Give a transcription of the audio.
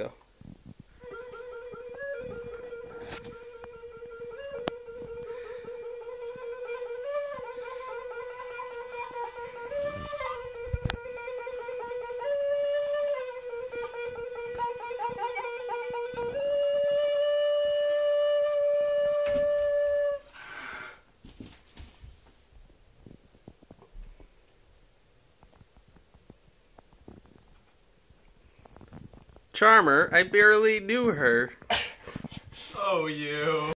Go. Charmer, I barely knew her. Oh, you.